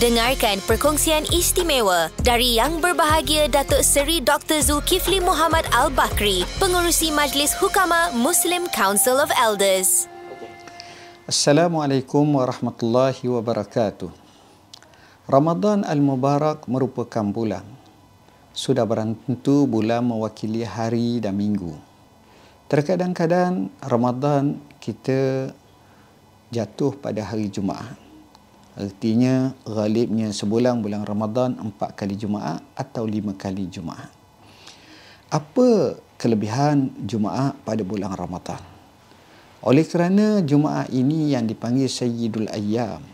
Dengarkan perkongsian istimewa dari Yang Berbahagia Datuk Seri Dr. Zulkifli Muhammad Al-Bakri, Pengurusi Majlis Hukama Muslim Council of Elders. Assalamualaikum warahmatullahi wabarakatuh. Ramadan Al-Mubarak merupakan bulan. Sudah barang tentu bulan mewakili hari dan minggu. Terkadang-kadang Ramadan kita jatuh pada hari Jumaat. Artinya galibnya sebulan bulan Ramadan empat kali Jumaat atau lima kali Jumaat. Apa kelebihan Jumaat pada bulan Ramadan? Oleh kerana Jumaat ini yang dipanggil Sayyidul Ayyam.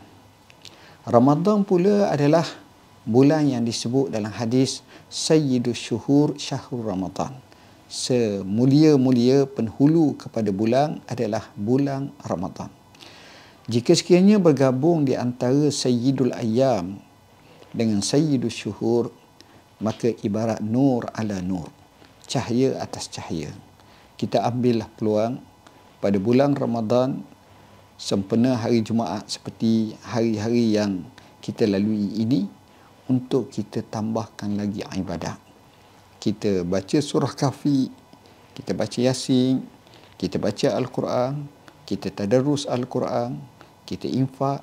Ramadan pula adalah bulan yang disebut dalam hadis Sayyidul Syuhur Syahrul Ramadan. Semulia-mulia penghulu kepada bulan adalah bulan Ramadan. Jika sekiranya bergabung di antara Sayyidul Ayyam dengan Sayyidul Syuhur, maka ibarat nur ala nur, cahaya atas cahaya. Kita ambillah peluang pada bulan Ramadan sempena hari Jumaat seperti hari-hari yang kita lalui ini untuk kita tambahkan lagi ibadat. Kita baca surah kafi, kita baca yasin, kita baca Al-Quran, kita tadarus Al-Quran, kita infak,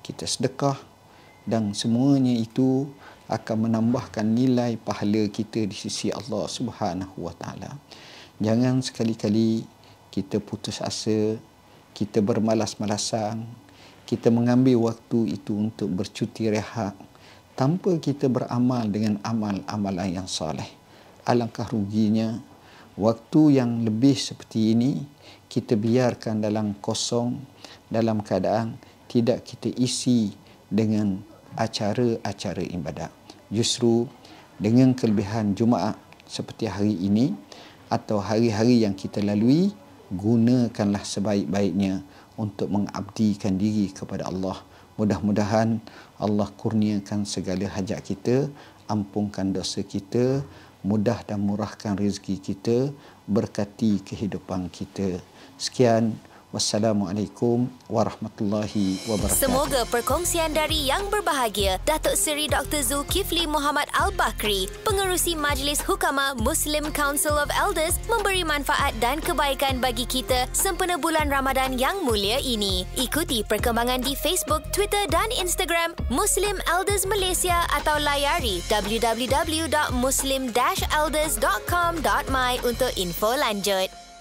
kita sedekah dan semuanya itu akan menambahkan nilai pahala kita di sisi Allah Subhanahu wa taala. Jangan sekali-kali kita putus asa, kita bermalas-malasan, kita mengambil waktu itu untuk bercuti rehat tanpa kita beramal dengan amal-amalan yang soleh. Alangkah ruginya waktu yang lebih seperti ini kita biarkan dalam kosong dalam keadaan tidak kita isi dengan acara-acara ibadat. Justru dengan kelebihan Jumaat seperti hari ini atau hari-hari yang kita lalui, gunakanlah sebaik-baiknya untuk mengabdikan diri kepada Allah. Mudah-mudahan Allah kurniakan segala hajat kita, ampunkan dosa kita, mudah dan murahkan rezeki kita, berkati kehidupan kita. Sekian Wassalamualaikum warahmatullahi wabarakatuh. Semoga perkongsian dari Yang Berbahagia Datuk Seri Dr. Zulkifli Muhammad Al-Bakri, Pengerusi Majlis Hukama Muslim Council of Elders memberi manfaat dan kebaikan bagi kita sempena bulan Ramadan yang mulia ini. Ikuti perkembangan di Facebook, Twitter dan Instagram Muslim Elders Malaysia atau layari www.muslim-elders.com.my untuk info lanjut.